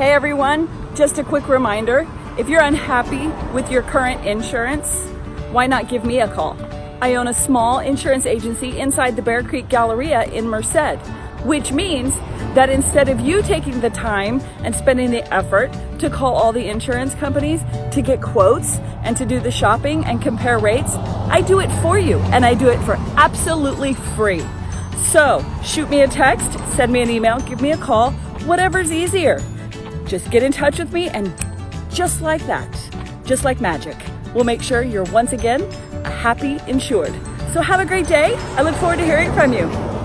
Hey everyone, just a quick reminder if you're unhappy with your current insurance, why not give me a call? I own a small insurance agency inside the Bear Creek Galleria in Merced, which means that instead of you taking the time and spending the effort to call all the insurance companies to get quotes and to do the shopping and compare rates, I do it for you and I do it for absolutely free. So shoot me a text, send me an email, give me a call, whatever's easier. Just get in touch with me and just like that, just like magic, we'll make sure you're once again a happy insured. So have a great day. I look forward to hearing from you.